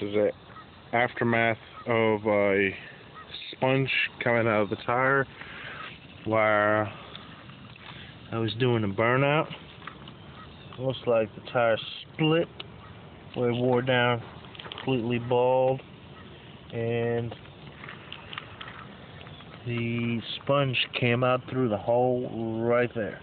is an aftermath of a sponge coming out of the tire where I was doing a burnout. Looks like the tire split where it wore down completely bald and the sponge came out through the hole right there.